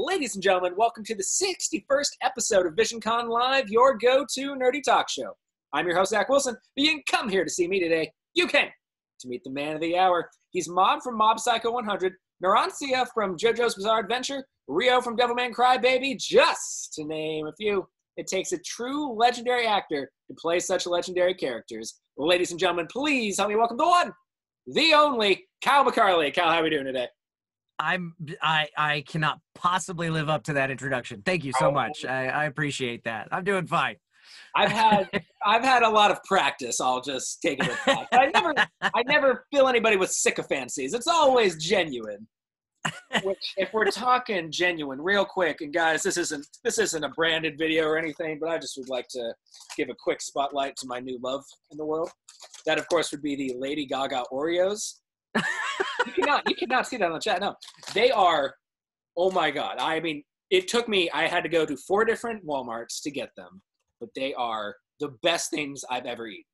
Ladies and gentlemen, welcome to the 61st episode of VisionCon Live, your go to nerdy talk show. I'm your host, Zack Wilson. But you can come here to see me today. You can to meet the man of the hour. He's Mob from Mob Psycho 100, Narancia from JoJo's Bizarre Adventure, Ryo from Devilman Crybaby, just to name a few. It takes a true legendary actor to play such legendary characters. Ladies and gentlemen, please help me welcome the one, the only, Kyle McCarley. Kyle, how are we doing today? I'm I I cannot possibly live up to that introduction. Thank you so oh. much. I, I appreciate that. I'm doing fine. I've had I've had a lot of practice. I'll just take it. I never I never feel anybody with sycophancies. It's always genuine. Which, if we're talking genuine, real quick, and guys, this isn't this isn't a branded video or anything, but I just would like to give a quick spotlight to my new love in the world. That, of course, would be the Lady Gaga Oreos you cannot you cannot see that on the chat. No, they are. Oh my god! I mean, it took me. I had to go to four different WalMarts to get them, but they are the best things I've ever eaten.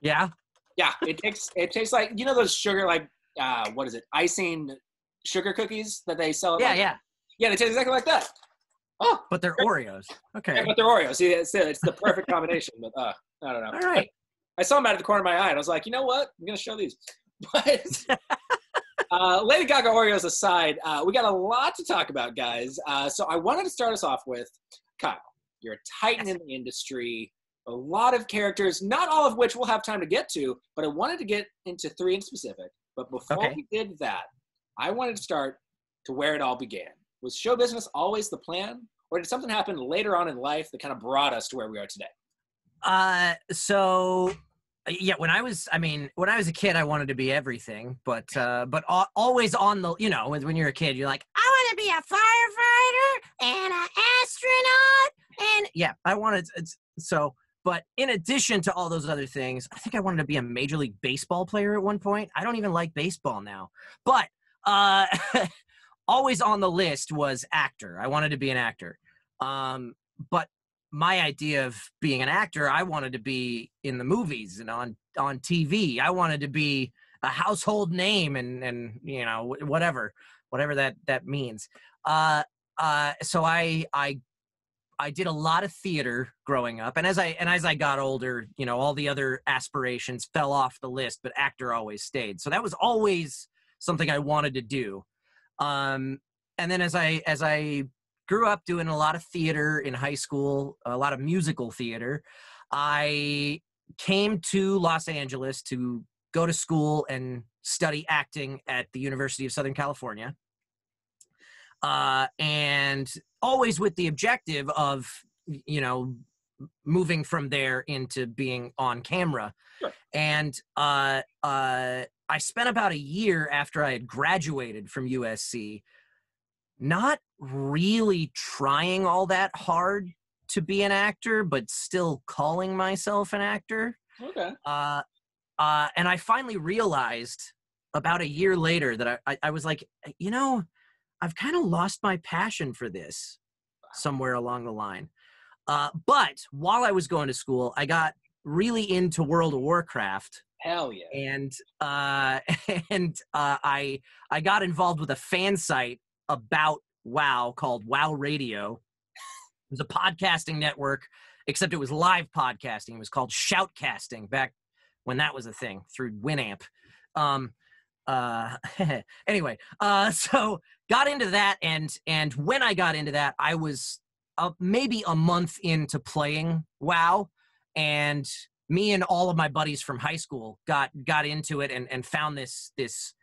Yeah. Yeah. It takes. It tastes like you know those sugar like uh what is it icing sugar cookies that they sell. Yeah, like, yeah. Yeah, they taste exactly like that. Oh, but they're Oreos. Okay. Yeah, but they're Oreos. See, it's, it's the perfect combination. But uh, I don't know. All right. I saw them out of the corner of my eye, and I was like, you know what? I'm gonna show these. But uh, Lady Gaga Oreos aside, uh, we got a lot to talk about, guys. Uh, so I wanted to start us off with Kyle. You're a titan in the industry. A lot of characters, not all of which we'll have time to get to, but I wanted to get into three in specific. But before Okay. we did that, I wanted to start to where it all began. Was show business always the plan, or did something happen later on in life that kind of brought us to where we are today? Uh, so yeah, when I was, I mean, when I was a kid, I wanted to be everything, but uh, but always on the, you know, when you're a kid, you're like, I want to be a firefighter and an astronaut, and yeah, I wanted so. But in addition to all those other things, I think I wanted to be a major league baseball player at one point. I don't even like baseball now, but uh, always on the list was actor. I wanted to be an actor. Um, but my idea of being an actor, I wanted to be in the movies and on on TV. I wanted to be a household name and and you know whatever whatever that that means. Uh, uh, so I I I did a lot of theater growing up, and as I and as I got older, you know, all the other aspirations fell off the list, but actor always stayed. So that was always something I wanted to do. Um, and then as I as I grew up doing a lot of theater in high school, a lot of musical theater. I came to Los Angeles to go to school and study acting at the University of Southern California. Uh, and always with the objective of, you know, moving from there into being on camera. Sure. And uh, uh, I spent about a year after I had graduated from USC not really trying all that hard to be an actor, but still calling myself an actor. Okay. Uh, uh, and I finally realized about a year later that I, I, I was like, you know, I've kind of lost my passion for this somewhere along the line. Uh, but while I was going to school, I got really into World of Warcraft Hell yeah. and uh, and uh, I I got involved with a fan site about WoW called WoW Radio. It was a podcasting network, except it was live podcasting. It was called Shoutcasting back when that was a thing through Winamp. Um, uh, anyway, uh, so got into that, and and when I got into that, I was uh, maybe a month into playing WoW, and me and all of my buddies from high school got got into it and and found this this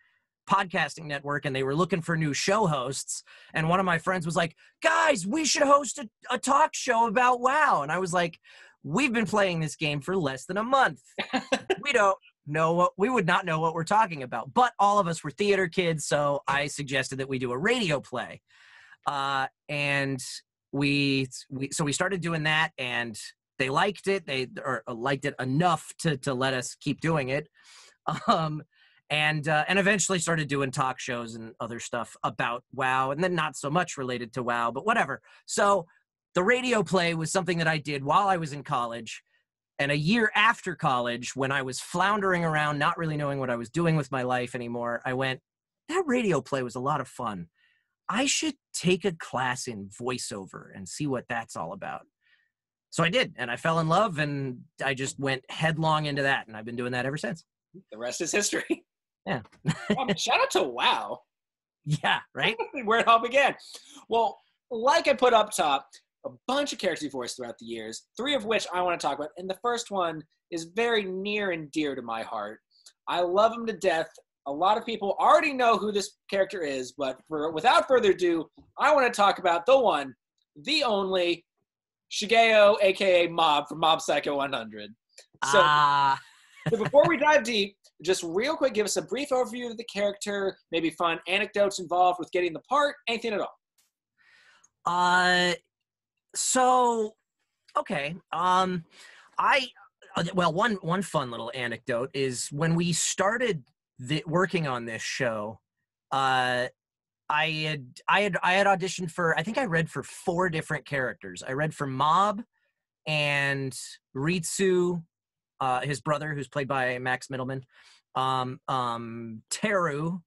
podcasting network and they were looking for new show hosts and one of my friends was like guys we should host a, a talk show about wow. And i was like we've been playing this game for less than a month. We don't know what we would not know what we're talking about. But all of us were theater kids so i suggested that we do a radio play. Uh, and we we so we started doing that and they liked it. They or liked it enough to to let us keep doing it. Um and uh, and eventually started doing talk shows and other stuff about wow and then not so much related to wow but whatever so the radio play was something that i did while i was in college and a year after college when i was floundering around not really knowing what i was doing with my life anymore i went that radio play was a lot of fun I should take a class in voiceover and see what that's all about. So I did, and I fell in love, and I just went headlong into that, and I've been doing that ever since. The rest is history. Yeah. um, shout out to Wow. Yeah, right? Where it all began. Well, like I put up top, a bunch of characters you voiced throughout the years, three of which I want to talk about. And the first one is very near and dear to my heart. I love him to death. A lot of people already know who this character is, but for, without further ado, I want to talk about the one, the only, Shigeo, aka Mob from Mob Psycho 100. So, Ah, so before we dive deep, just real quick, give us a brief overview of the character, maybe fun anecdotes involved with getting the part, anything at all. Uh, so okay. Um, I well one one fun little anecdote is when we started the, working on this show. Uh, I had I had I had auditioned for I think I read for four different characters. I read for Mob and Ritsu, uh, his brother, who's played by Max Mittelman. Um, um, Teru,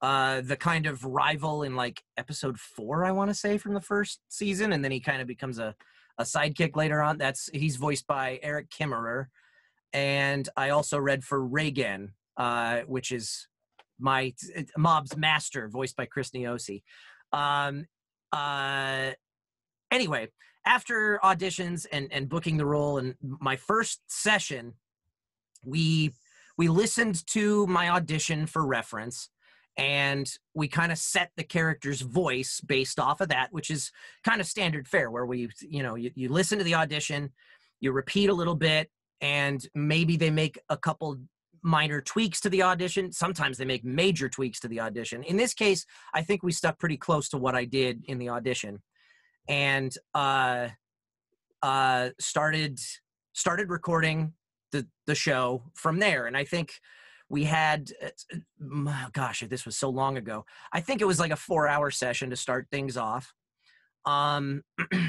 uh, the kind of rival in like episode four, I want to say, from the first season, and then he kind of becomes a, a sidekick later on. That's he's voiced by Erik Kimerer, and I also read for Reigen, uh, which is my mob's master, voiced by Chris Niosi. Um, uh, anyway, after auditions and and booking the role, and my first session, we we listened to my audition for reference and we kind of set the character's voice based off of that which is kind of standard fare where we you know you, you listen to the audition you repeat a little bit and maybe they make a couple minor tweaks to the audition. Sometimes they make major tweaks to the audition. In this case i think we stuck pretty close to what i did in the audition and uh uh started started recording the the show from there. And i think we had uh, gosh this was so long ago. I think it was like a four hour session to start things off um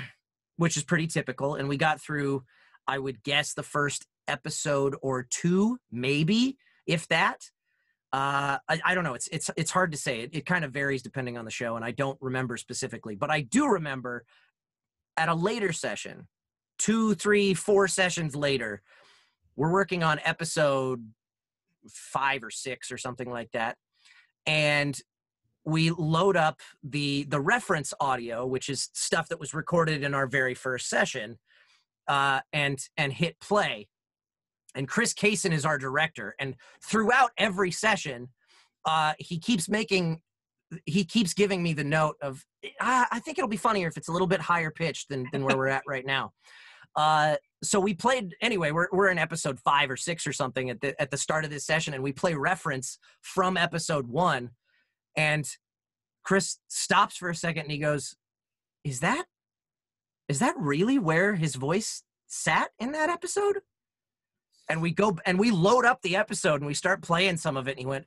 which is pretty typical. And we got through i would guess the first episode or two maybe if that uh I, I don't know it's it's it's hard to say it, it kind of varies depending on the show and i don't remember specifically but i do remember at a later session two three four sessions later we're working on episode five or six or something like that and we load up the the reference audio which is stuff that was recorded in our very first session uh, and and hit play and chris Cason is our director and throughout every session uh, he keeps making he keeps giving me the note of ah, i think it'll be funnier if it's a little bit higher pitched than than where we're at right now uh, so we played anyway. We're we're in episode five or six or something at the at the start of this session, and we play reference from episode one. And Chris stops for a second and he goes, "Is that is that really where his voice sat in that episode?" And we go and we load up the episode and we start playing some of it. And he went,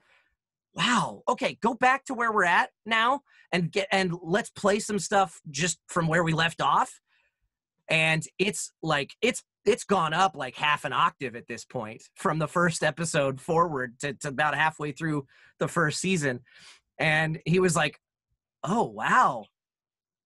"Wow, okay, go back to where we're at now and get and let's play some stuff just from where we left off." and it's like it's it's gone up like half an octave at this point from the first episode forward to, to about halfway through the first season and he was like oh wow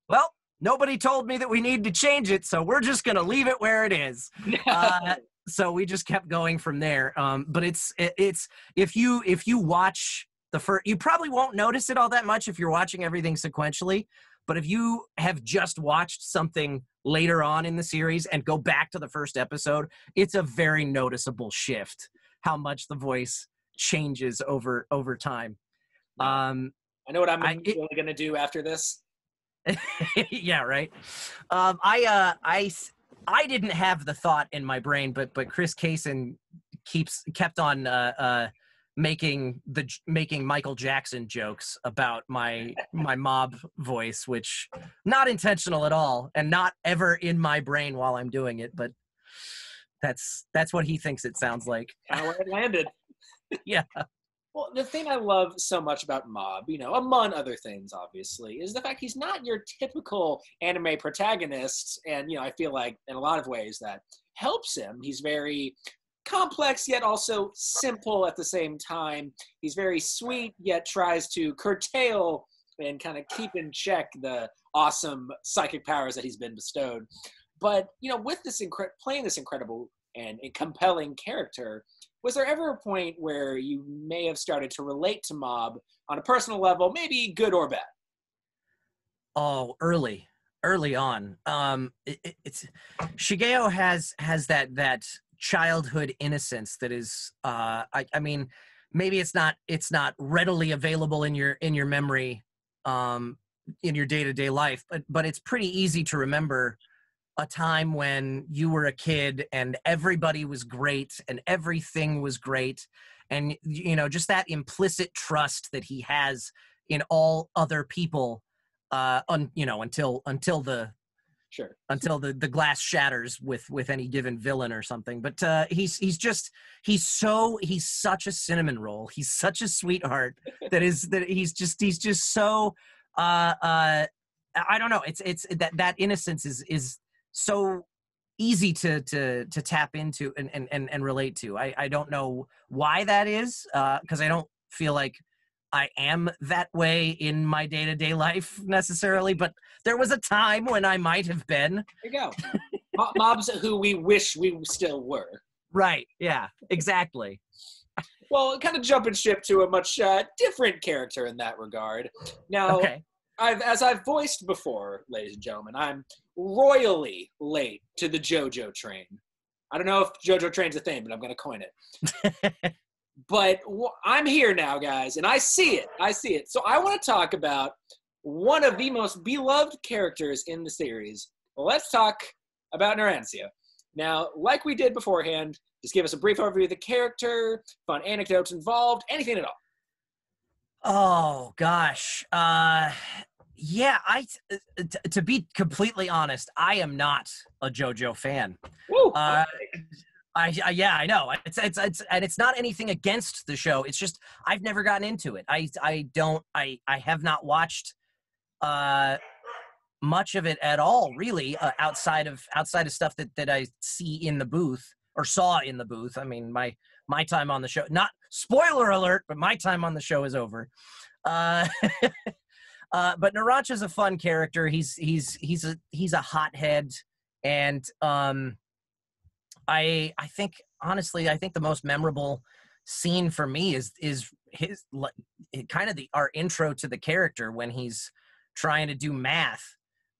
well nobody told me that we need to change it so we're just going to leave it where it is uh, so we just kept going from there um, but it's it, it's if you if you watch the first you probably won't notice it all that much if you're watching everything sequentially but if you have just watched something later on in the series and go back to the first episode, it's a very noticeable shift how much the voice changes over over time. Um, I know what I'm I- really going to do after this. yeah, right. Um, I uh, I I didn't have the thought in my brain, but but Chris Cason keeps kept on uh, uh, making the making Michael Jackson jokes about my my mob voice, which not intentional at all, and not ever in my brain while I'm doing it, but that's that's what he thinks it sounds like. Where it landed. Yeah. Well, the thing I love so much about Mob, you know, among other things, obviously, is the fact he's not your typical anime protagonist. And, you know, I feel like in a lot of ways that helps him. He's very complex, yet also simple at the same time. He's very sweet, yet tries to curtail and kind of keep in check the awesome psychic powers that he's been bestowed. But you know, with this incre- playing this incredible and, and compelling character, was there ever a point where you may have started to relate to Mob on a personal level, maybe good or bad? Oh, early, early on. Um, it, it, it's Shigeo has has that that childhood innocence that is. Uh, I, I mean, maybe it's not it's not readily available in your in your memory, um, in your day to day life, but but it's pretty easy to remember a time when you were a kid and everybody was great and everything was great and you know just that implicit trust that he has in all other people uh un, you know until until the Sure. until the the glass shatters with with any given villain or something but uh he's he's just he's so he's such a cinnamon roll he's such a sweetheart that is that he's just he's just so uh uh i don't know it's it's that that innocence is is so easy to to to tap into and and and, and relate to i i don't know why that is uh because i don't feel like I am that way in my day to day life necessarily, but there was a time when I might have been. There you go. Mobs who we wish we still were. Right. Yeah, exactly. Well, kind of jumping ship to a much uh, different character in that regard. Now, Okay. I've, as I've voiced before, ladies and gentlemen, I'm royally late to the JoJo train. I don't know if JoJo train's a thing, but I'm going to coin it. but I'm here now, guys, and I see it. I see it. So I want to talk about one of the most beloved characters in the series. Let's talk about Narancia. Now, like we did beforehand, just give us a brief overview of the character, fun anecdotes involved, anything at all. Oh gosh. Uh yeah, I t- t- to be completely honest, I am not a JoJo fan. Woo! Uh, I, I yeah, I know. It's, it's it's and it's not anything against the show. It's just I've never gotten into it. I I don't I I have not watched uh much of it at all really uh, outside of outside of stuff that that I see in the booth or saw in the booth. I mean, my my time on the show not spoiler alert, but my time on the show is over. Uh Uh, but Narancia's a fun character. He's he's he's a he's a hothead, and um, I I think honestly I think the most memorable scene for me is is his like, kind of the our intro to the character when he's trying to do math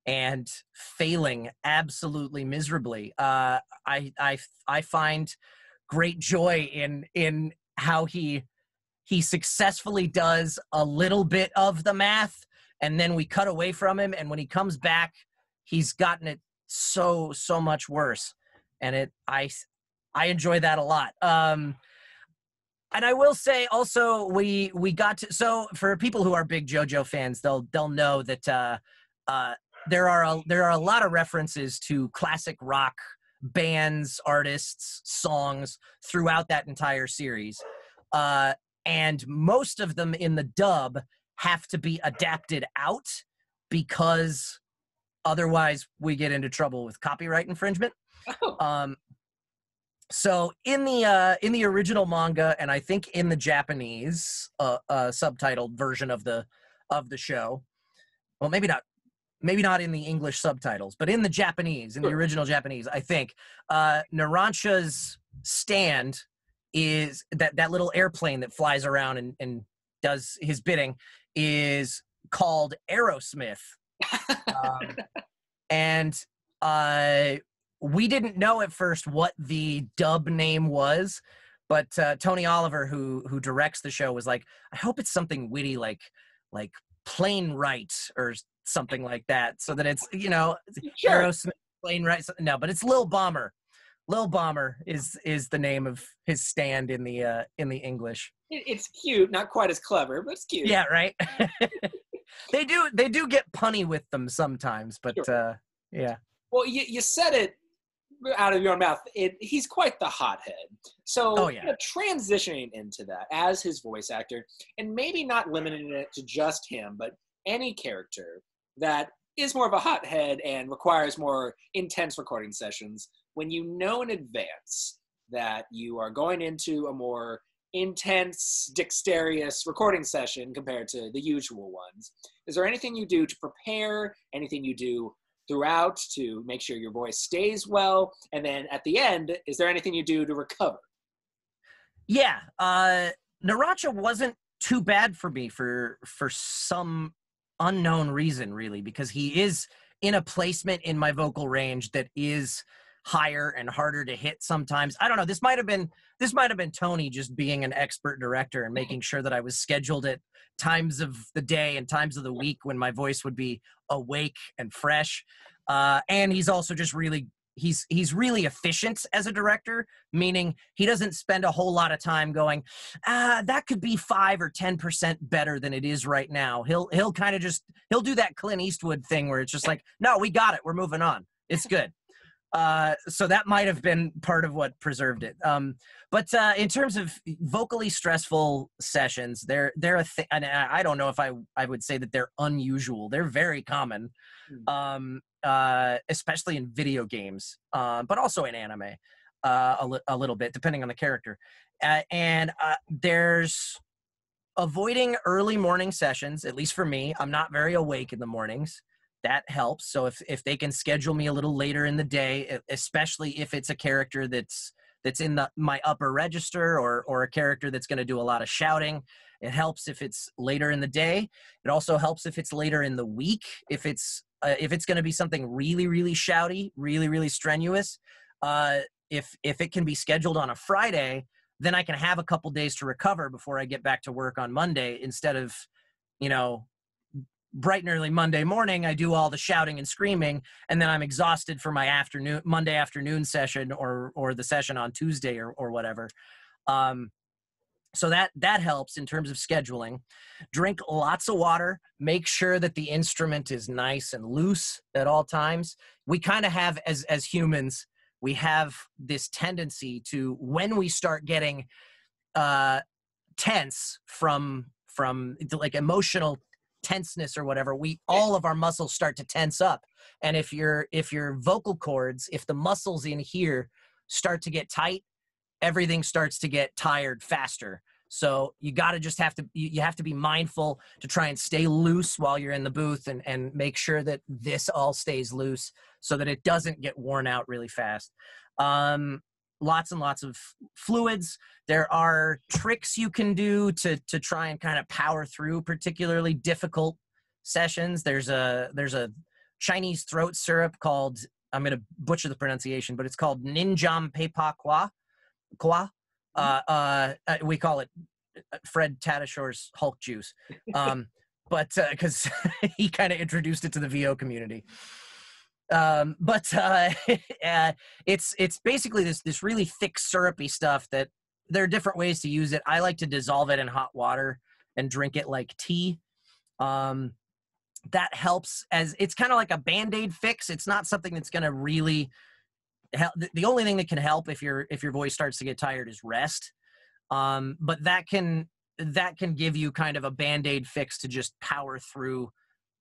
and failing absolutely miserably. Uh, I I I find great joy in in how he he successfully does a little bit of the math and then we cut away from him and when he comes back he's gotten it so so much worse. And it i i enjoy that a lot. Um and i will say also we we got to so for people who are big jojo fans they'll they'll know that uh uh there are a there are a lot of references to classic rock bands artists songs throughout that entire series. Uh and most of them in the dub have to be adapted out because otherwise we get into trouble with copyright infringement. Oh, Um, so in the uh, in the original manga, and I think in the Japanese uh, uh, subtitled version of the of the show, well, maybe not, maybe not in the English subtitles, but in the Japanese, in the original Japanese, I think uh, Narancia's stand is that that little airplane that flies around and, and does his bidding is called Aerosmith. Um, and uh, we didn't know at first what the dub name was, but uh, Tony Oliver, who who directs the show, was like, "I hope it's something witty like like plane right or something like that, so that it's you know sure. Aerosmith plane right. No, but it's Lil Bomber. Lil Bomber is is the name of his stand in the uh, in the English. It- it's cute, not quite as clever, but it's cute. Yeah, right. they do they do get punny with them sometimes, but Sure. uh, yeah. Well, you, you said it out of your mouth. It, he's quite the hothead. So Oh, yeah. you know, transitioning into that as his voice actor, and maybe not limiting it to just him, but any character that is more of a hothead and requires more intense recording sessions, when you know in advance that you are going into a more intense, dexterous recording session compared to the usual ones, Is there anything you do to prepare? Anything you do throughout to make sure your voice stays well? And then at the end, is there anything you do to recover? Yeah, uh, Narancia wasn't too bad for me for for some unknown reason, really, because he is in a placement in my vocal range that is higher and harder to hit sometimes. I don't know. This might have been this might have been Tony just being an expert director and making sure that I was scheduled at times of the day and times of the week when my voice would be awake and fresh. Uh, and he's also just really he's he's really efficient as a director meaning he doesn't spend a whole lot of time going ah that could be 5 or 10% better than it is right now he'll he'll kind of just he'll do that clint eastwood thing where it's just like no we got it we're moving on it's good uh, so that might have been part of what preserved it. Um, but uh, in terms of vocally stressful sessions, they're they're a thing. And I don't know if I I would say that they're unusual. They're very common, hmm. um, uh, especially in video games, uh, but also in anime, uh, a, li- a little bit depending on the character. Uh, and uh, there's avoiding early morning sessions. At least for me, I'm not very awake in the mornings that helps. So if if they can schedule me a little later in the day, especially if it's a character that's that's in the my upper register or or a character that's going to do a lot of shouting, it helps if it's later in the day. It also helps if it's later in the week. If it's uh, if it's going to be something really really shouty, really really strenuous, uh, if if it can be scheduled on a Friday, then I can have a couple days to recover before I get back to work on Monday instead of you know bright and early Monday morning, I do all the shouting and screaming, and then I'm exhausted for my afternoon Monday afternoon session or or the session on Tuesday or or whatever. Um, so that that helps in terms of scheduling. Drink lots of water. Make sure that the instrument is nice and loose at all times. We kind of have as as humans, we have this tendency to when we start getting uh tense from from like emotional tenseness or whatever we all of our muscles start to tense up. And if your if your vocal cords if the muscles in here start to get tight everything starts to get tired faster. So you got to just have to you have to be mindful to try and stay loose while you're in the booth and and make sure that this all stays loose so that it doesn't get worn out really fast. Um lots and lots of fluids. There are tricks you can do to to try and kind of power through particularly difficult sessions. There's a there's a Chinese throat syrup called I'm going to butcher the pronunciation, but it's called Ninjam Pepa Kwa. Kwa. Uh, uh, uh, we call it uh, Fred Tatasciore Hulk juice. Um, but because uh, he kind of introduced it to the VO community. Um, but uh, uh, it's it's basically this this really thick syrupy stuff that there are different ways to use it. I like to dissolve it in hot water and drink it like tea. Um, that helps as it's kind of like a band-aid fix. It's not something that's going to really help. The only thing that can help if your if your voice starts to get tired is rest. Um, but that can that can give you kind of a band-aid fix to just power through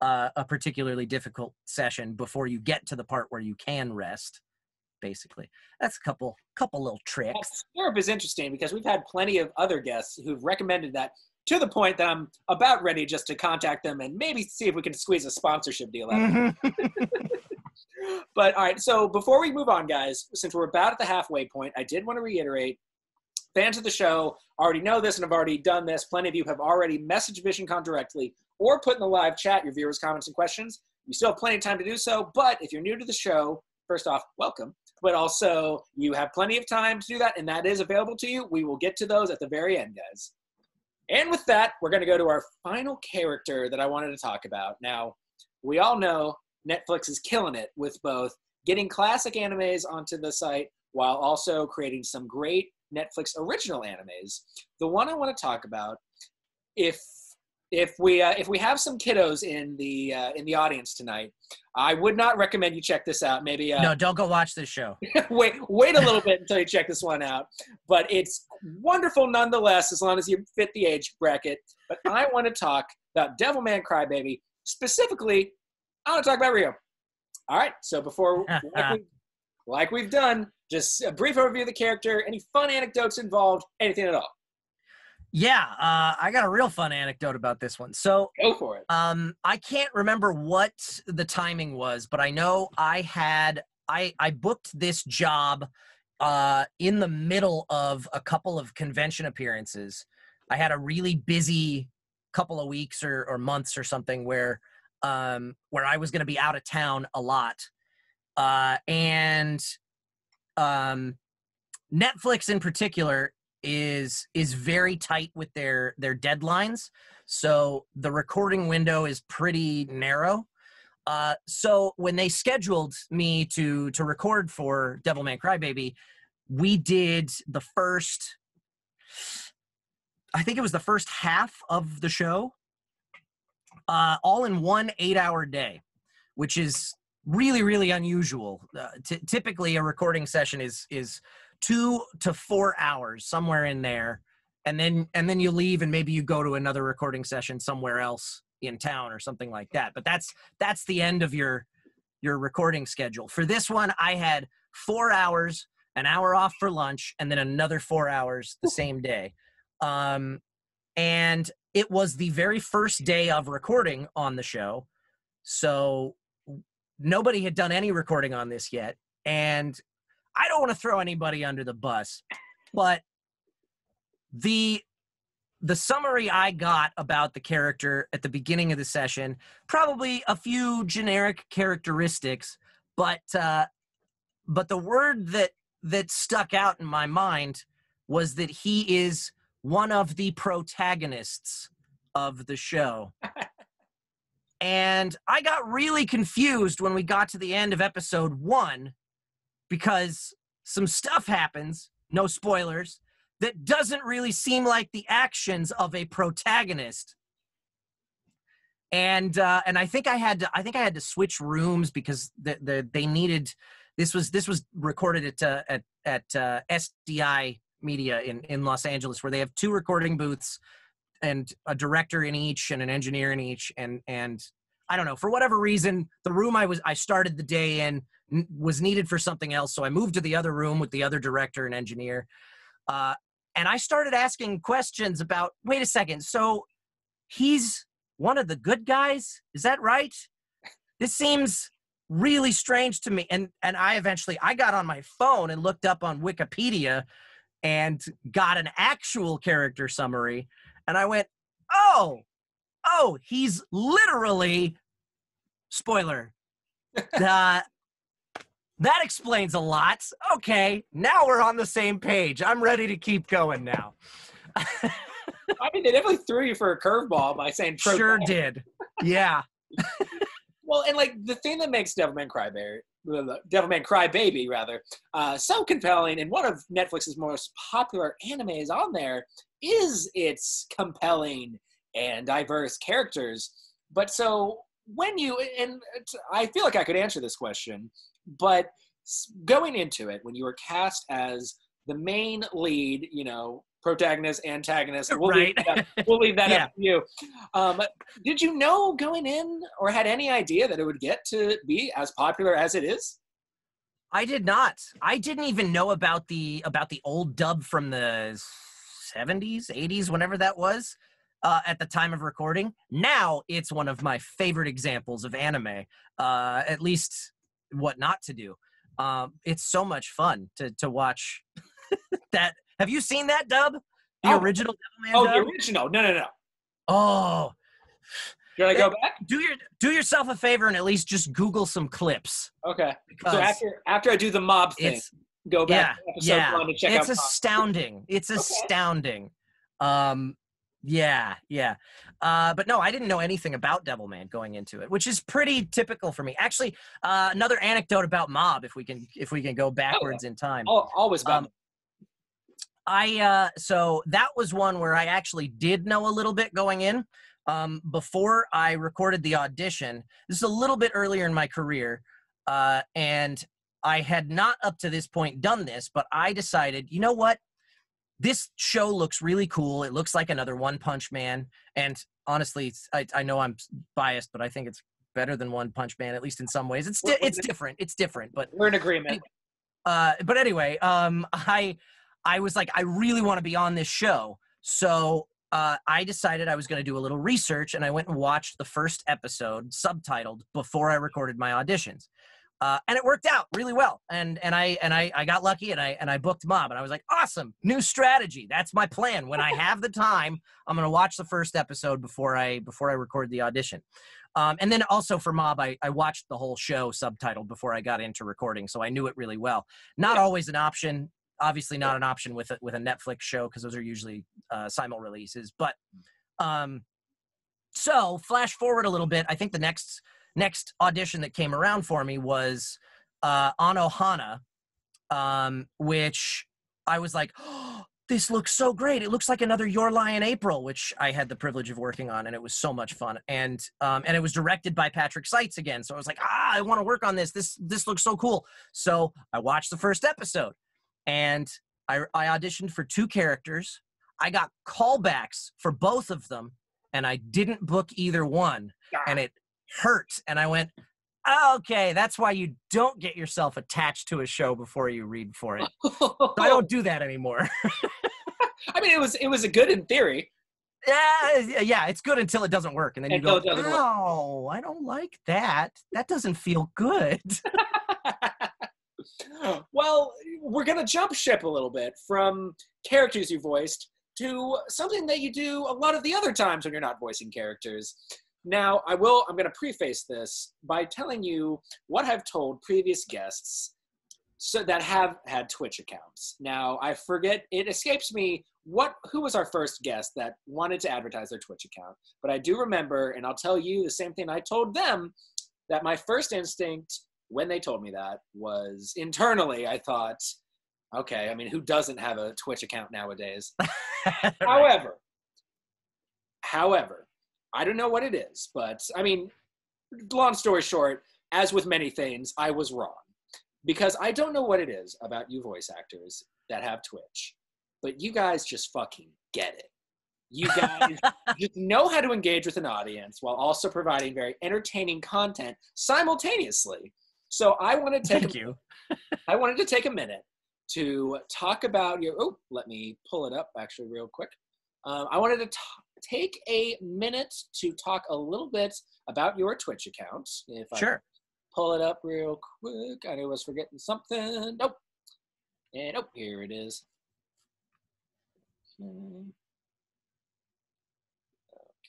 uh, a particularly difficult session before you get to the part where you can rest basically. That's a couple couple little tricks. Europe is interesting because we've had plenty of other guests who've recommended that to the point that i'm about ready just to contact them and maybe see if we can squeeze a sponsorship deal out mm-hmm. but all right so before we move on guys since we're about at the halfway point i did want to reiterate fans of the show already know this and have already done this. Plenty of you have already messaged visioncon directly or put in the live chat your viewers' comments and questions. You still have plenty of time to do so, but if you're new to the show, first off, welcome. But also, you have plenty of time to do that, and that is available to you. We will get to those at the very end, guys. And with that, we're going to go to our final character that I wanted to talk about. Now, we all know Netflix is killing it with both getting classic animes onto the site while also creating some great Netflix original animes. The one I want to talk about, if if we uh, if we have some kiddos in the uh, in the audience tonight, I would not recommend you check this out. Maybe uh, no, don't go watch this show. wait wait a little bit until you check this one out. But it's wonderful nonetheless, as long as you fit the age bracket. But I want to talk about Devilman Crybaby specifically. I want to talk about Ryo. All right. So before like, we, like we've done, just a brief overview of the character, any fun anecdotes involved, anything at all. Yeah, uh, I got a real fun anecdote about this one. So, Go for it. um, I can't remember what the timing was, but I know I had I I booked this job uh, in the middle of a couple of convention appearances. I had a really busy couple of weeks or, or months or something where um, where I was going to be out of town a lot, uh, and um, Netflix in particular is is very tight with their their deadlines. So the recording window is pretty narrow. Uh, so when they scheduled me to to record for Devilman Crybaby, we did the first. I think it was the first half of the show, uh, all in one eight-hour day, which is really really unusual. Uh, t- typically, a recording session is is two to four hours somewhere in there and then and then you leave and maybe you go to another recording session somewhere else in town or something like that. But that's that's the end of your your recording schedule. For this one i had four hours an hour off for lunch and then another four hours the same day. Um and it was the very first day of recording on the show. So nobody had done any recording on this yet and I don't want to throw anybody under the bus, but the the summary I got about the character at the beginning of the session, probably a few generic characteristics, but uh, but the word that that stuck out in my mind was that he is one of the protagonists of the show. and I got really confused when we got to the end of episode one because some stuff happens, no spoilers, that doesn't really seem like the actions of a protagonist. And uh, and I think I had to I think I had to switch rooms because the, the they needed this was this was recorded at uh, at at uh, SDI Media in in Los Angeles where they have two recording booths and a director in each and an engineer in each and and I don't know for whatever reason the room I was I started the day in was needed for something else. So I moved to the other room with the other director and engineer. Uh, and I started asking questions about wait a second, so he's one of the good guys? Is that right? This seems really strange to me. And and I eventually I got on my phone and looked up on Wikipedia and got an actual character summary. And I went, oh, oh, he's literally spoiler. uh, that explains a lot. Okay, now we're on the same page. I'm ready to keep going now. I mean, they definitely threw you for a curveball by saying pro- sure did. Yeah. Well, and like the thing that makes Devilman Cry Crybaby, Devilman Crybaby rather, uh, so compelling, and one of Netflix's most popular animes on there is its compelling and diverse characters. But so when you and I feel like I could answer this question, but going into it, when you were cast as the main lead, you know, protagonist, antagonist, we'll leave Right. that, we'll leave that Yeah. up to you. Um, did you know going in, or had any idea that it would get to be as popular as it is? I did not. I didn't even know about the about the old dub from the 70s, 80s, whenever that was. Uh, at the time of recording, now it's one of my favorite examples of anime. Uh, at least what not to do. Um, it's so much fun to to watch that. Have you seen that dub? The Oh. original Devilman Oh, dub? the original. No, no, no. oh, Should I go back? do your do yourself a favor and at least just Google some clips. Okay. So after after I do the mob thing, it's go back to episode yeah, check it's out. mob. astounding. It's astounding. Um, yeah, yeah. Uh, but no, I didn't know anything about Devilman going into it, which is pretty typical for me. Actually, uh, another anecdote about Mob, if we can, if we can go backwards in time. Al- Always about Um, I uh so that was one where I actually did know a little bit going in. Um before I recorded the audition. This is a little bit earlier in my career. Uh and I had not up to this point done this, but I decided, you know what? This show looks really cool. It looks like another One Punch Man. And honestly, I, I know I'm biased, but I think it's better than One Punch Man, at least in some ways. It's di- it's different. It's different, but we're in agreement. uh, but anyway, um, I I was like, I really want to be on this show. So uh, I decided I was going to do a little research, and I went and watched the first episode subtitled before I recorded my auditions. Uh, and it worked out really well. And and I and I, I got lucky and I and I booked Mob and I was like, awesome, new strategy. That's my plan. When I have the time, I'm gonna watch the first episode before I before I record the audition. Um, and then also for Mob, I, I watched the whole show subtitled before I got into recording, so I knew it really well. Not always an option. Obviously, not an option with a, with a Netflix show because those are usually uh, simul releases. But um, so flash forward a little bit. I think the next next audition that came around for me was uh, Anohana, um, which I was like, oh, this looks so great. It looks like another Your Lie in April, which I had the privilege of working on, and it was so much fun. And um, and it was directed by Patrick Seitz again. So I was like, ah, I want to work on this. This this looks so cool. So I watched the first episode, and I, I auditioned for two characters. I got callbacks for both of them, and I didn't book either one. And it hurt. And I went, oh, okay, that's why you don't get yourself attached to a show before you read for it. So I don't do that anymore. I mean, it was it was a good in theory. yeah, uh, yeah, it's good until it doesn't work, and then you go, it doesn't work. "Oh, I don't like that. That doesn't feel good." well, we're gonna jump ship a little bit from characters you voiced to something that you do a lot of the other times when you're not voicing characters. Now, I will. I'm going to preface this by telling you what I've told previous guests so that have had Twitch accounts. Now, I forget. It escapes me what who was our first guest that wanted to advertise their Twitch account, but I do remember, and I'll tell you the same thing I told them. That my first instinct when they told me that was internally, I thought, okay. I mean, who doesn't have a Twitch account nowadays? Right. However, however, I don't know what it is, but I mean, long story short, as with many things, I was wrong because I don't know what it is about you voice actors that have Twitch, but you guys just fucking get it. You guys just know how to engage with an audience while also providing very entertaining content simultaneously. So I want to take Thank a you. I wanted to take a minute to talk about your. Oh, let me pull it up actually, real quick. Um, I wanted to t- take a minute to talk a little bit about your Twitch account. If I Sure. pull it up real quick, I knew I was forgetting something. Nope. And oh, here it is. Okay.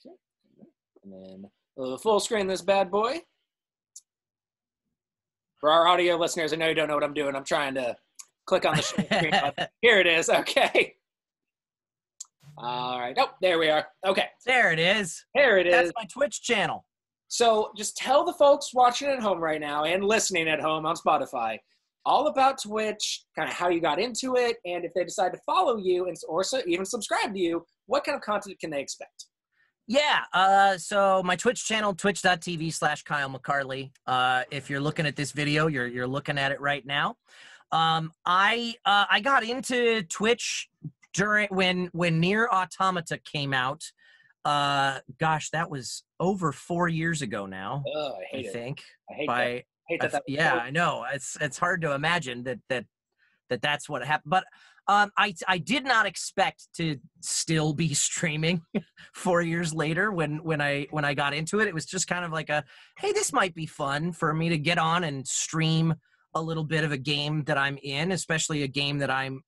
Okay. And then uh, full screen this bad boy. For our audio listeners, I know you don't know what I'm doing. I'm trying to click on the screen. Here it is. Okay. All right. Oh, there we are. Okay. there it is. There it is. That's my Twitch channel. So just tell the folks watching at home right now and listening at home on Spotify all about Twitch, kind of how you got into it, and if they decide to follow you and or so, even subscribe to you, what kind of content can they expect? Yeah. Uh, so my Twitch channel, twitch.tv slash Kyle McCarley. Uh, if you're looking at this video, you're, you're looking at it right now. Um, I, uh, I got into Twitch during when, when NieR Automata came out. Uh, gosh, that was over four years ago now, Oh, I I think. I hate that. By, I hate I that. that f- yeah, I know. It's it's hard to imagine that that that that's what happened. But um, I I did not expect to still be streaming four years later. When when I when I got into it, it was just kind of like a hey, this might be fun for me to get on and stream a little bit of a game that I'm in, especially a game that I'm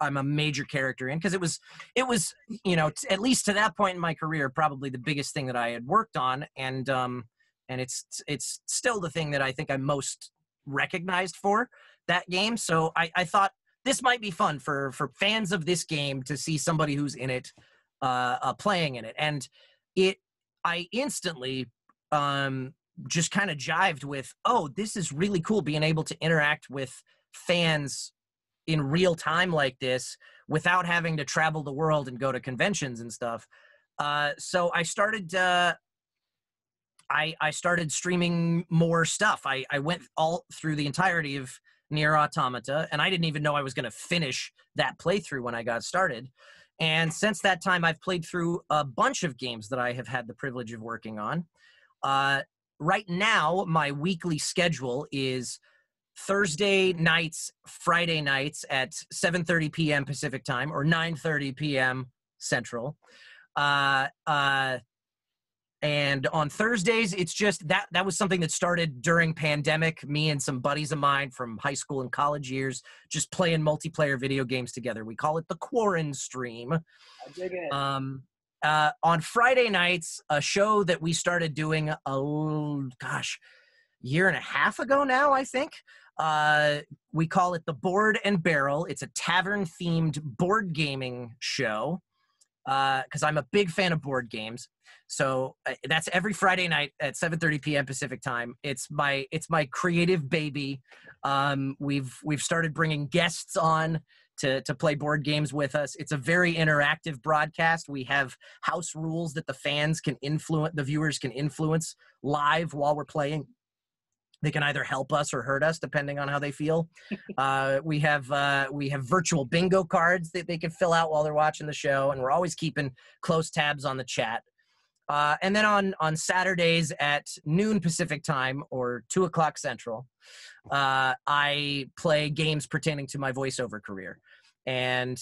I'm a major character in because it was it was you know t- at least to that point in my career probably the biggest thing that I had worked on and um and it's it's still the thing that I think I'm most recognized for that game. So I, I thought this might be fun for for fans of this game to see somebody who's in it uh, uh playing in it and it I instantly um just kind of jived with oh this is really cool being able to interact with fans in real time like this without having to travel the world and go to conventions and stuff uh, so I started uh, I, I started streaming more stuff. I, I went all through the entirety of NieR Automata, and I didn't even know I was going to finish that playthrough when I got started. And since that time, I've played through a bunch of games that I have had the privilege of working on. Uh, right now, my weekly schedule is Thursday nights, Friday nights at 7:30 p.m. Pacific time or 9:30 p.m. Central. Uh, uh, and on Thursdays, it's just that that was something that started during pandemic. Me and some buddies of mine from high school and college years just playing multiplayer video games together. We call it the Quarren Stream. I dig it. Um, uh, on Friday nights, a show that we started doing a gosh, year and a half ago now, I think. Uh, we call it the Board and Barrel. It's a tavern themed board gaming show because I'm a big fan of board games. So uh, that's every Friday night at 7:30 p.m. Pacific time. It's my it's my creative baby. Um, we've we've started bringing guests on to to play board games with us. It's a very interactive broadcast. We have house rules that the fans can influence, the viewers can influence live while we're playing. They can either help us or hurt us depending on how they feel. uh, we have uh, we have virtual bingo cards that they can fill out while they're watching the show, and we're always keeping close tabs on the chat. Uh, and then on on Saturdays at noon Pacific time or two o'clock Central, uh, I play games pertaining to my voiceover career. And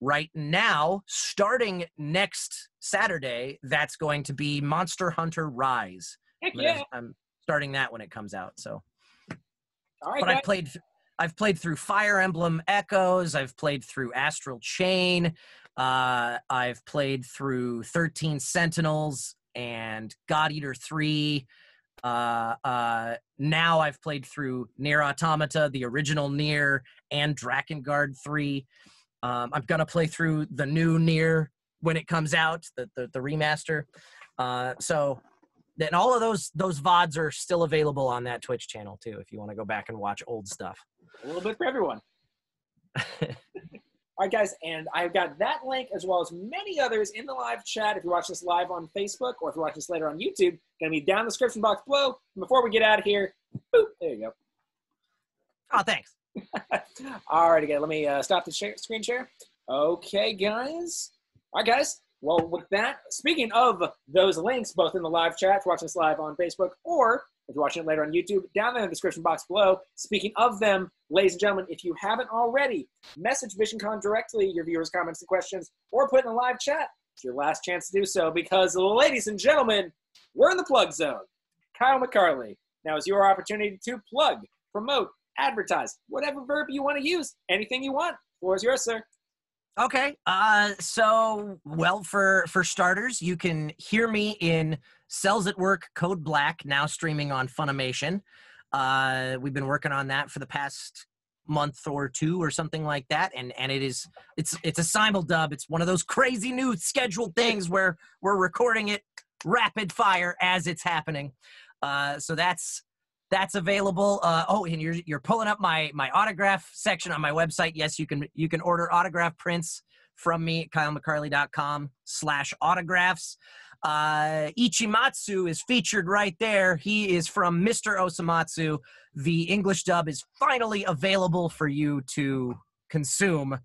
right now, starting next Saturday, that's going to be Monster Hunter Rise. Heck yeah. I'm starting that when it comes out. So, All right, but guys. I've played. I've played through Fire Emblem Echoes. I've played through Astral Chain. Uh, I've played through 13 Sentinels and God Eater 3. Uh, uh, now I've played through NieR Automata, the original NieR, and Drakengard 3. Um, I'm gonna play through the new NieR when it comes out, the the, the remaster. Uh, so, and all of those those vods are still available on that Twitch channel too, if you want to go back and watch old stuff. a little bit for everyone. All right, guys, and I've got that link as well as many others in the live chat. If you watch this live on Facebook or if you watch this later on YouTube, going to be down in the description box below. And before we get out of here, boop, there you go. Oh, thanks. All right, again, let me uh, stop the share, screen share. Okay, guys. All right, guys. Well, with that, speaking of those links, both in the live chat, if you're watching this live on Facebook, or if you're watching it later on YouTube, down there in the description box below. Speaking of them, ladies and gentlemen, if you haven't already, message VisionCon directly your viewers' comments and questions, or put in the live chat. It's your last chance to do so because, ladies and gentlemen, we're in the plug zone. Kyle McCarley, now is your opportunity to plug, promote, advertise, whatever verb you want to use, anything you want. Floor is yours, sir. Okay. Uh, so well, for for starters, you can hear me in Cells at Work Code Black, now streaming on Funimation. Uh, we've been working on that for the past month or two or something like that, and and it is it's it's a simul dub. It's one of those crazy new scheduled things where we're recording it rapid fire as it's happening. Uh, so that's that's available. Uh, oh, and you're you're pulling up my my autograph section on my website. Yes, you can you can order autograph prints from me kylemccarley.com slash autographs. Uh, Ichimatsu is featured right there. He is from Mr. Osomatsu. The English dub is finally available for you to consume.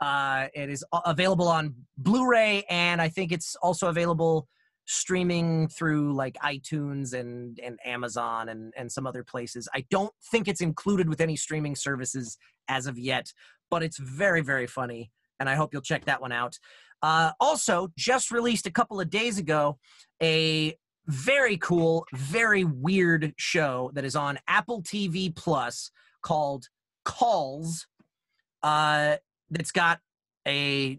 Uh, it is available on Blu-ray, and I think it's also available streaming through like iTunes and and Amazon and and some other places. I don't think it's included with any streaming services as of yet, but it's very very funny, and I hope you'll check that one out. Uh, also, just released a couple of days ago a very cool, very weird show that is on Apple TV Plus called Calls. Uh, that's got a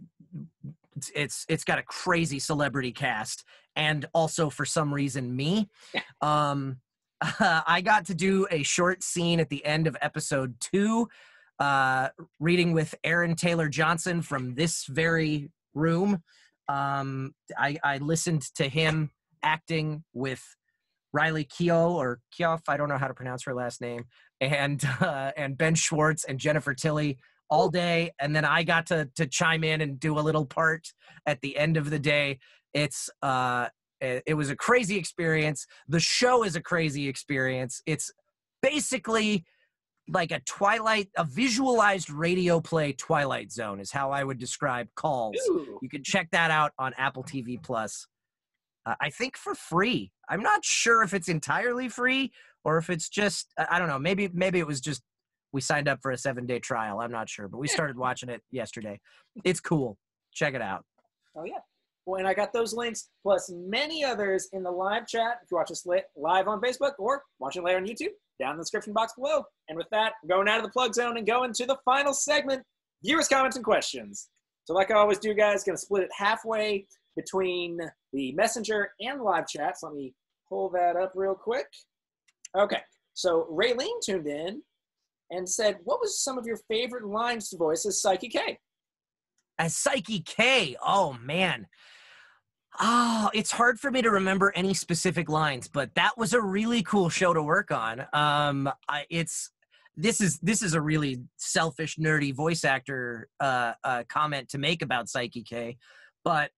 it's- it's it's got a crazy celebrity cast and also for some reason me. Um i got to do a short scene at the end of episode two uh reading with aaron taylor johnson from this very room. Um i i listened to him acting with riley keough or keough i don't know how to pronounce her last name and uh, and ben schwartz and jennifer tilly all day. And then i got to to chime in and do a little part at the end of the day it's uh it, it was a crazy experience. The show is a crazy experience. It's basically like a twilight a visualized radio play twilight zone is how i would describe calls. Ooh. you can check that out on apple tv plus. Uh, i think for free. I'm not sure if it's entirely free or if it's just i I don't know. Maybe maybe it was just we signed up for a seven day trial. I'm not sure but we started watching it yesterday. It's cool. Check it out. Oh yeah. And I got those links plus many others in the live chat. If you watch us live on Facebook or watching later on YouTube, down in the description box below. And with that, going out of the plug zone and going to the final segment: viewers' comments and questions. So, like I always do, guys, going to split it halfway between the messenger and live chat. So let me pull that up real quick. Okay. So Raylene tuned in and said, "What was some of your favorite lines to voice as Saiki K?" As Saiki K, oh man. Oh, it's hard for me to remember any specific lines, but that was a really cool show to work on. Um, I, it's this is this is a really selfish, nerdy voice actor uh, uh, comment to make about Saiki K, but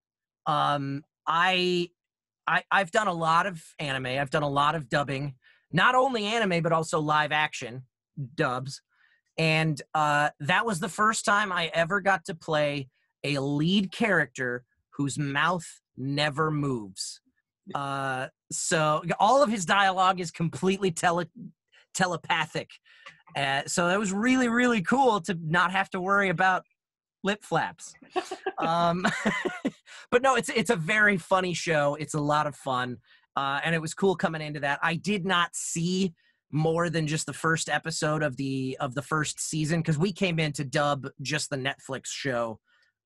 um, I, I I've done a lot of anime. I've done a lot of dubbing, not only anime but also live action dubs, and uh, that was the first time I ever got to play a lead character whose mouth never moves. Uh, so all of his dialogue is completely tele- telepathic. Uh, so it was really, really cool to not have to worry about lip flaps. um, but no, it's it's a very funny show. It's a lot of fun, uh, and it was cool coming into that. I did not see more than just the first episode of the of the first season because we came in to dub just the Netflix show.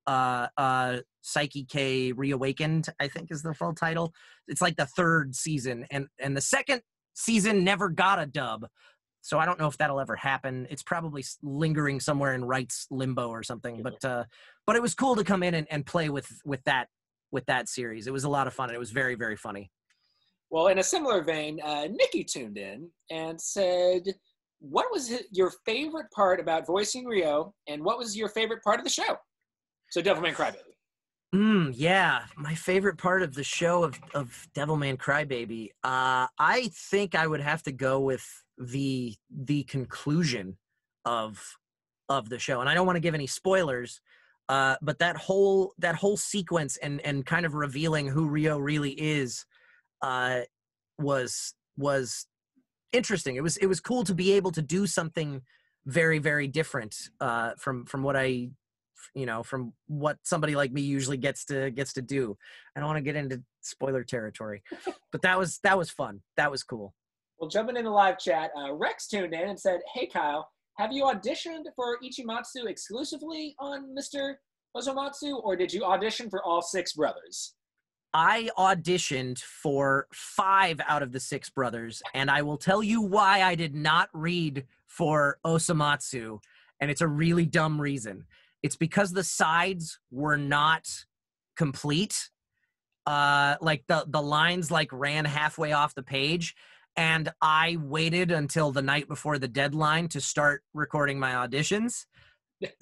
Uh, uh, Saiki K Reawakened, I think is the full title. It's like the third season, and and the second season never got a dub. So I don't know if that'll ever happen. It's probably lingering somewhere in rights limbo or something. But uh, but it was cool to come in and, and play with with that with that series. It was a lot of fun. And it was very very funny. Well, in a similar vein, uh, Nikki tuned in and said, "What was your favorite part about voicing Ryo, and what was your favorite part of the show?" So Devilman Crybaby. Mm, yeah, my favorite part of the show of of Devilman Crybaby. Uh, I think I would have to go with the the conclusion of of the show and i don't want to give any spoilers uh, but that whole that whole sequence and and kind of revealing who Ryo really is uh, was was interesting it was it was cool to be able to do something very very different uh, from from what i you know from what somebody like me usually gets to gets to do i don't want to get into spoiler territory but that was that was fun that was cool well, jumping in the live chat, uh, Rex tuned in and said, "Hey Kyle, have you auditioned for Ichimatsu exclusively on Mr. Osomatsu, or did you audition for all six brothers?" I auditioned for five out of the six brothers, and I will tell you why I did not read for Osomatsu, and it's a really dumb reason. It's because the sides were not complete. Uh, like the the lines like ran halfway off the page, and I waited until the night before the deadline to start recording my auditions.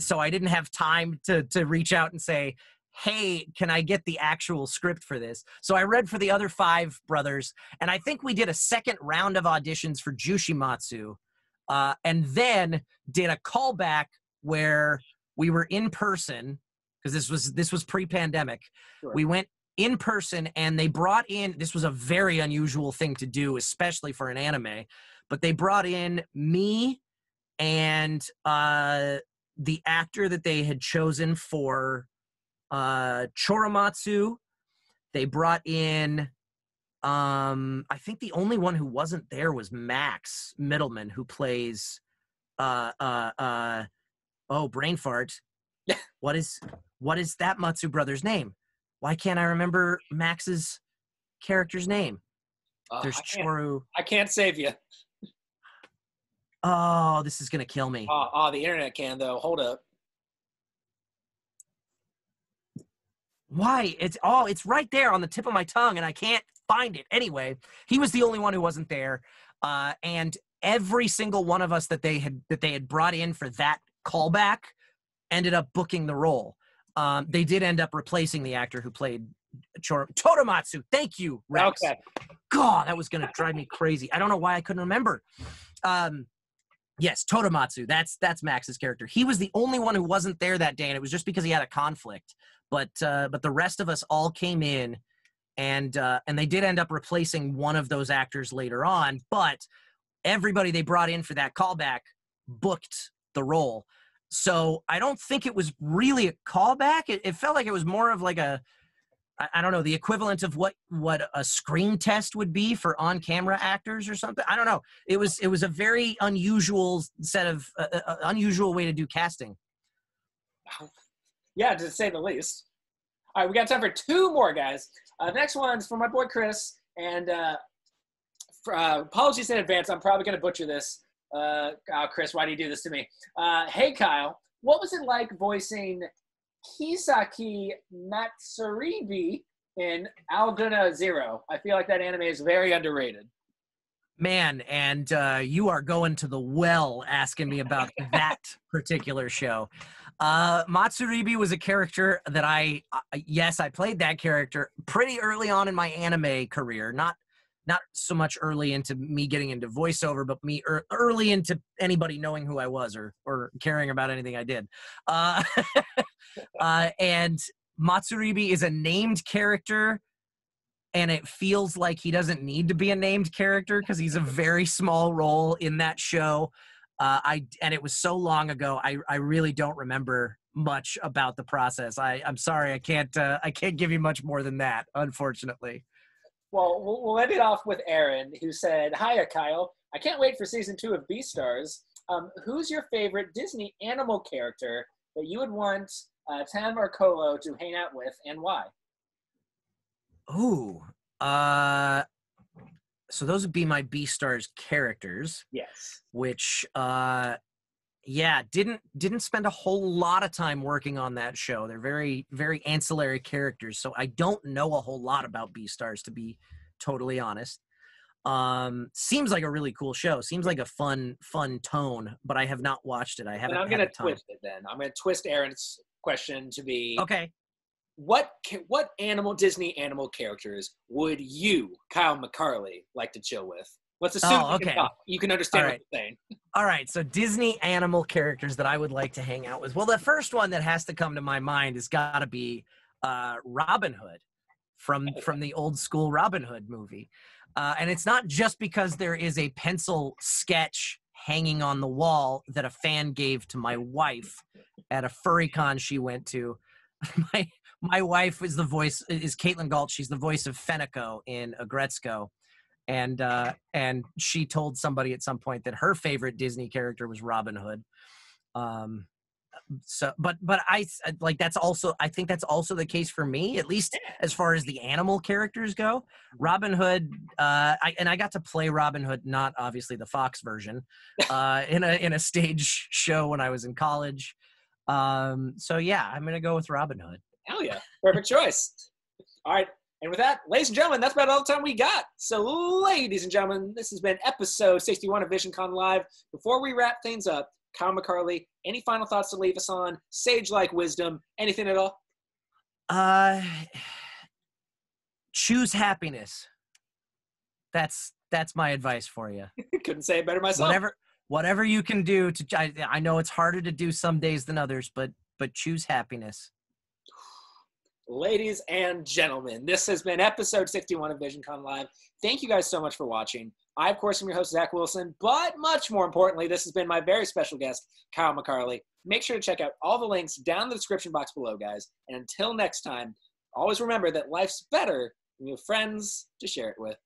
So I didn't have time to to reach out and say, "Hey, can I get the actual script for this?" So I read for the other five brothers, and I think we did a second round of auditions for Jushimatsu, uh, and then did a callback where we were in person because this was this was pre-pandemic. Sure. We went in person and they brought in this was a very unusual thing to do especially for an anime but they brought in me and uh the actor that they had chosen for uh choromatsu they brought in um i think the only one who wasn't there was Max Mittelman who plays uh uh uh oh brain fart what is what is that matsu brother's name why can't I remember Max's character's name? Uh, There's I Choru. I can't save you. Oh, this is gonna kill me. Oh, oh, the internet can though. Hold up. Why? It's oh, it's right there on the tip of my tongue, and I can't find it. Anyway, he was the only one who wasn't there, uh, and every single one of us that they had that they had brought in for that callback ended up booking the role. Um, they did end up replacing the actor who played Chor- Todomatsu. Thank you, Rex. Okay. God, that was gonna drive me crazy. I don't know why I couldn't remember. Um, yes, Todomatsu. That's that's Max's character. He was the only one who wasn't there that day, and it was just because he had a conflict. But uh, but the rest of us all came in, and uh, and they did end up replacing one of those actors later on. But everybody they brought in for that callback booked the role so I don't think it was really a callback. It, it felt like it was more of like a, I, I don't know, the equivalent of what what a screen test would be for on camera actors or something. I don't know. It was it was a very unusual set of uh, uh, unusual way to do casting. Yeah, to say the least. All right, we got time for two more guys. Uh, the next one's for my boy Chris, and uh, for, uh, apologies in advance. I'm probably going to butcher this. Uh, oh, Chris, why do you do this to me? Uh, hey, Kyle, what was it like voicing Kisaki Matsuribi in Aldnoah Zero? I feel like that anime is very underrated. Man, and uh, you are going to the well asking me about that particular show. Uh, Matsuribi was a character that I, uh, yes, I played that character pretty early on in my anime career. Not, not so much early into me getting into voiceover, but me er, early into anybody knowing who I was or or caring about anything I did. Uh, uh, and Matsuribi is a named character and it feels like he doesn't need to be a named character because he's a very small role in that show. Uh, I and it was so long ago. I I really don't remember much about the process. I I'm sorry. I can't uh, I can't give you much more than that. Unfortunately. Well, we'll, we'll end it off with Aaron, who said, "Hiya, Kyle. I can't wait for season two of Beastars. Um, who's your favorite Disney animal character that you would want uh, Tam or Kolo to hang out with, and why?" Ooh. Uh so those would be my Beastars characters, Yes. which uh yeah, didn't didn't spend a whole lot of time working on that show. They're very very ancillary characters, so I don't know a whole lot about Beastars to be totally honest. Um seems like a really cool show. Seems like a fun fun tone, but I have not watched it. I haven't I'm gonna twist it then. I'm gonna twist Aaron's question to be Okay. what what animal Disney animal characters would you, Kyle McCarley, like to chill with? Let's assume Oh, you, can okay. talk. you can understand All what I'm saying. All right, so Disney animal characters that I would like to hang out with. Well, the first one that has to come to my mind has got to be uh, Robin Hood from from the old school Robin Hood movie, uh, and it's not just because there is a pencil sketch hanging on the wall that a fan gave to my wife at a furry con she went to. my my wife is the voice is Katelyn Gault. She's the voice of Fenneko in Aggretsuko and uh, and she told somebody at some point that her favorite Disney character was Robin Hood. Um, so, but but I like that's also I think that's also the case for me, at least as far as the animal characters go. Robin Hood, uh, I, and I got to play Robin Hood, not obviously the Fox version, uh, in a in a stage show when I was in college. Um, so yeah, I'm gonna go with Robin Hood. Hell yeah. Perfect choice. All right. And with that, ladies and gentlemen, that's about all the time we got. So, ladies and gentlemen, this has been episode 61 of VisionCon Live. Before we wrap things up, Kyle McCarley, any final thoughts to leave us on? Sage like wisdom, anything at all? Uh, choose happiness. That's that's my advice for you. Couldn't say it better myself. Whatever whatever you can do to I, I know it's harder to do some days than others, but but choose happiness. Ladies and gentlemen, this has been episode 61 of VisionCon Live. Thank you guys so much for watching. I, of course, am your host, Zack Wilson, but much more importantly, this has been my very special guest, Kyle McCarley. Make sure to check out all the links down in the description box below, guys. And until next time, always remember that life's better when you have friends to share it with.